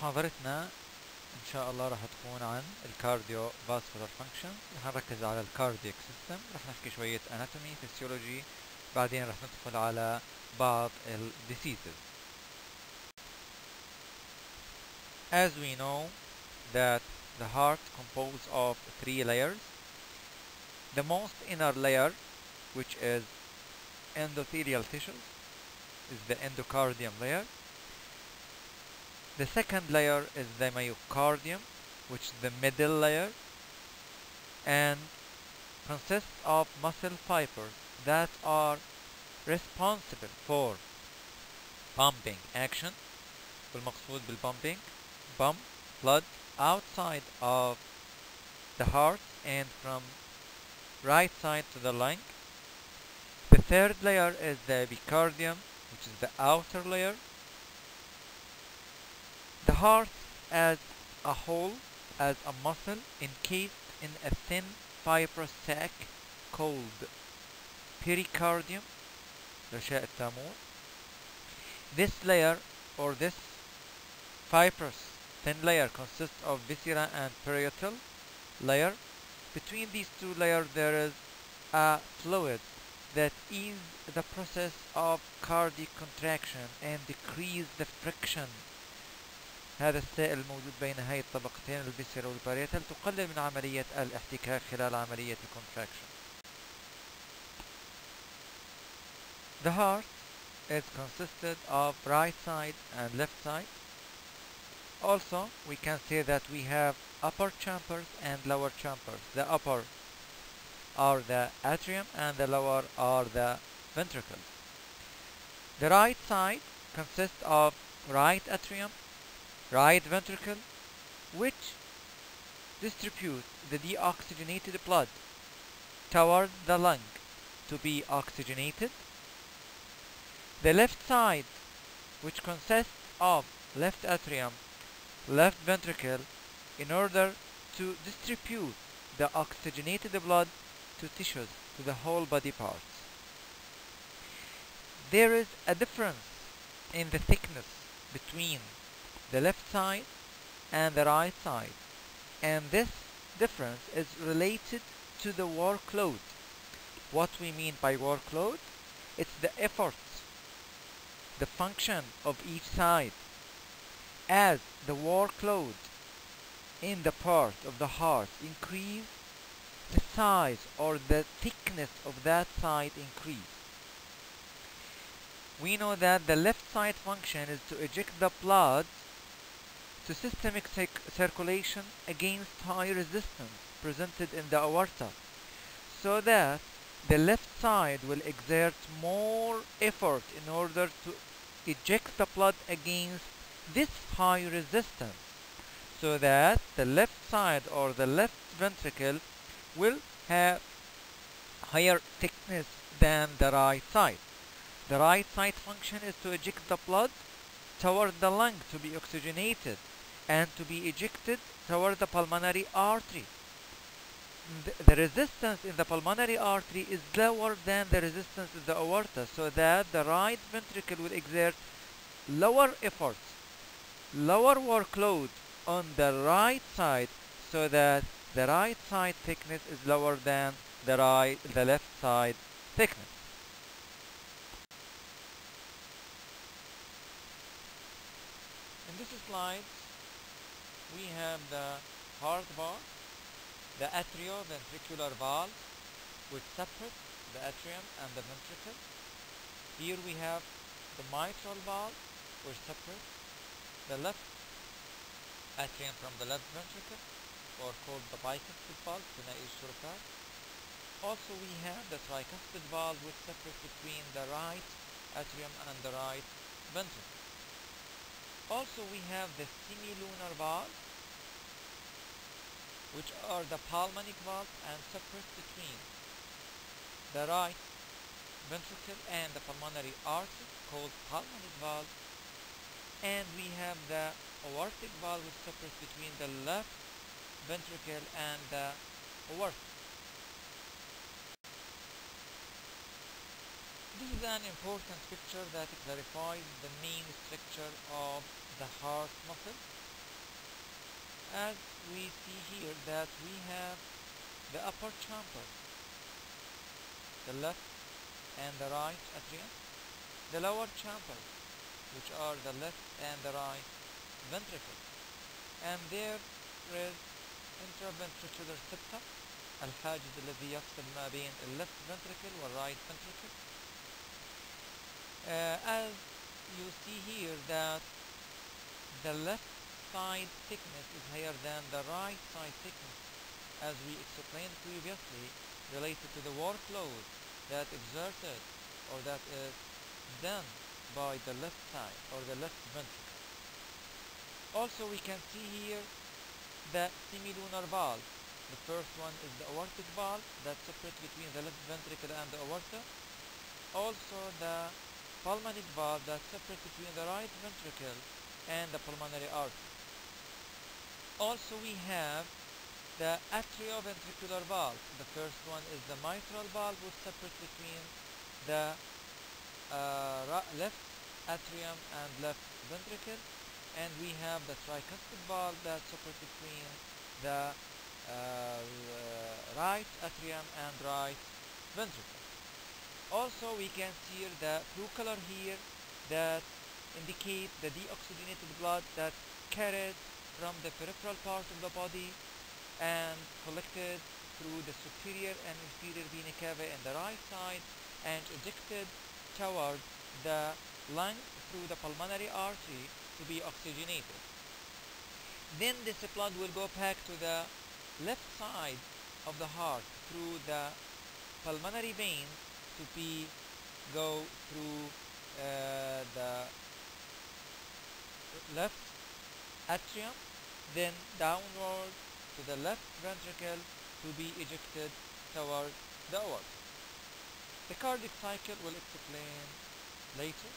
محاضرتنا ان شاء الله راح تكون عن الكارديو فاسكولار فانكشن رح نركز على الكاردياك سيستم رح نحكي شوية اناتومي فيسيولوجي بعدين رح ندخل على بعض الديسيزز As we know that the heart composed of three layers the most inner layer which is endothelial tissues is the endocardium layer the second layer is the myocardium which is the middle layer and consists of muscle fibers that are responsible for pumping action والمقصود بالpumping pump blood outside of the heart and from right side to the lung the third layer is the epicardium which is the outer layer the heart as a whole as a muscle encased in a thin fibrous sac called pericardium غشاء التامور this layer or this fibrous thin layer consists of viscera and parietal layer between these two layers there is a fluid that ease the process of cardiac contraction and decrease the friction هذا السائل الموجود بين هاي الطبقتين الفيسيرا والباريتال تقلل من عملية الاحتكاك خلال عملية الكونتراكشن. The heart is consisted of right side and left side. Also, we can say that we have upper chambers and lower chambers. The upper are the atrium and the lower are the ventricles. The right side consists of right atrium right ventricle which distributes the deoxygenated blood toward the lung to be oxygenated. The left side which consists of left atrium, left ventricle in order to distribute the oxygenated blood to tissues, to the whole body parts. There is a difference in the thickness between the left side and the right side. And this difference is related to the workload what we mean by workload it's the efforts the function of each side. As the workload in the part of the heart increase the size or the thickness of that side increase. We know that the left side function is to eject the blood to systemic circulation against high resistance presented in the aorta so that the left side will exert more effort in order to eject the blood against this high resistance so that the left side or the left ventricle will have higher thickness than the right side. The right side function is to eject the blood toward the lung to be oxygenated and to be ejected toward the pulmonary artery. The, the, resistance in the pulmonary artery is lower than the resistance in the aorta, so that the right ventricle will exert lower efforts, lower workload on the right side, so that the right side thickness is lower than the right, the left side thickness. In this slide, we have the heart valve, the atrioventricular valve, which separates the atrium and the ventricle. Here we have the mitral valve, which separates the left atrium from the left ventricle, or called the bicuspid valve, Sinai's surface. Also we have the tricuspid valve, which separates between the right atrium and the right ventricle. Also we have the semilunar valve which are the pulmonic valve and separate between the right ventricle and the pulmonary artery called pulmonic valve and we have the aortic valve which separates between the left ventricle and the aorta. This is an important picture that clarifies the main structure of the heart muscle. as we see here that we have the upper chamber, the left and the right atrium, the lower chamber, which are the left and the right ventricle, and there is intraventricular septum الحاجز الذي يفصل ما بين اللeft ventricle والright ventricle uh, Uh, as you see here that the left side thickness is higher than the right side thickness as we explained previously related to the workload that exerted or that is done by the left side or the left ventricle. Also we can see here the semilunar valve. The first one is the aortic valve that separates between the left ventricle and the aorta. Also the pulmonic valve that separates between the right ventricle and the pulmonary artery. Also we have the atrioventricular valve. The first one is the mitral valve which separates between the uh, left atrium and left ventricle and we have the tricuspid valve that separates between the uh, right atrium and right ventricle. Also we can see the blue color here that indicate the deoxygenated blood that carried from the peripheral part of the body and collected through the superior and inferior vena cava in the right side and ejected toward the lung through the pulmonary artery to be oxygenated. Then this blood will go back to the left side of the heart through the pulmonary vein to be go through uh, the left atrium then downward to the left ventricle to be ejected toward the aorta. The cardiac cycle will explain later.